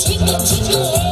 Chicken, chicken,